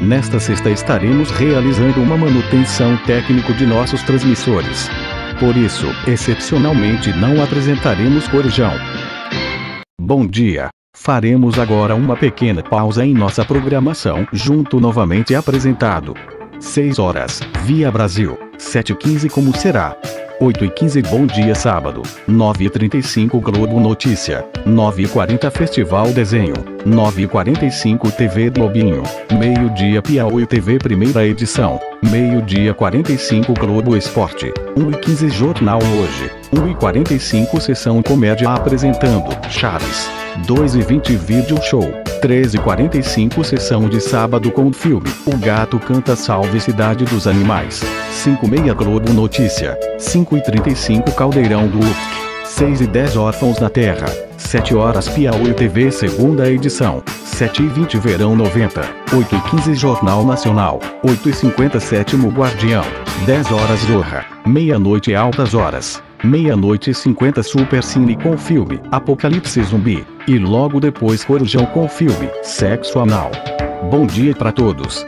Nesta sexta estaremos realizando uma manutenção técnico de nossos transmissores. Por isso, excepcionalmente não apresentaremos Corujão. Bom dia. Faremos agora uma pequena pausa em nossa programação, junto novamente apresentado. 6 horas, via Brasil. 7h15 como será? 8 e 15 Bom Dia Sábado, 9 e 35 Globo Notícia, 9 e 40 Festival Desenho, 9 e 45 TV Globinho, meio-dia Piauí TV Primeira Edição, meio-dia 45 Globo Esporte, 1 e 15 Jornal Hoje, 1 e 45 Sessão Comédia apresentando Chaves, 2 e 20 Vídeo Show, 13 e 45 Sessão de sábado com o filme O Gato Canta Salve Cidade dos Animais, 5 meia Globo Notícia, 5 e 35 Caldeirão do UFC, 6 e 10 Órfãos na Terra, 7 horas Piauí TV segunda edição, 7 e 20 Verão 90, 8 e 15 Jornal Nacional, 8 e 50 Sétimo Guardião, 10 horas Zorra, meia-noite Altas Horas, meia-noite e 50 Super Cine com filme Apocalipse Zumbi, e logo depois Corujão com filme Sexo Anal. Bom dia para todos.